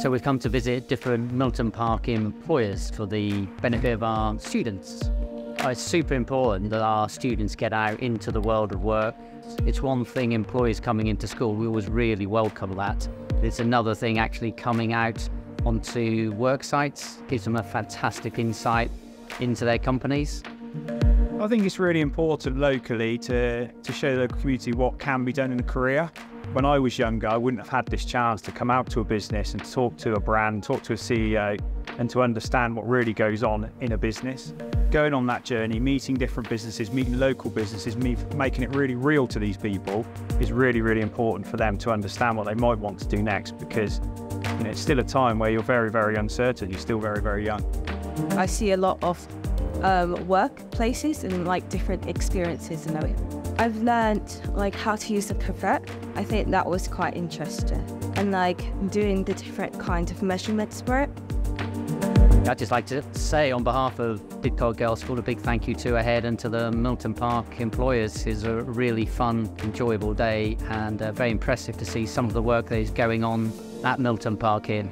So we've come to visit different Milton Park employers for the benefit of our students. Uh, it's super important that our students get out into the world of work. It's one thing employees coming into school, we always really welcome that. It's another thing actually coming out onto work sites, gives them a fantastic insight into their companies. I think it's really important locally to, to show the community what can be done in a career. When I was younger, I wouldn't have had this chance to come out to a business and talk to a brand, talk to a CEO, and to understand what really goes on in a business. Going on that journey, meeting different businesses, meeting local businesses, making it really real to these people is really, really important for them to understand what they might want to do next because you know, it's still a time where you're very, very uncertain. You're still very, very young. I see a lot of um, workplaces and like different experiences in. I've learned like how to use a pipette. I think that was quite interesting, and like doing the different kinds of measurements for it. I'd just like to say on behalf of Didcot Girls School a big thank you to Ahead and to the Milton Park employers. It's a really fun, enjoyable day and uh, very impressive to see some of the work that is going on at Milton Park here.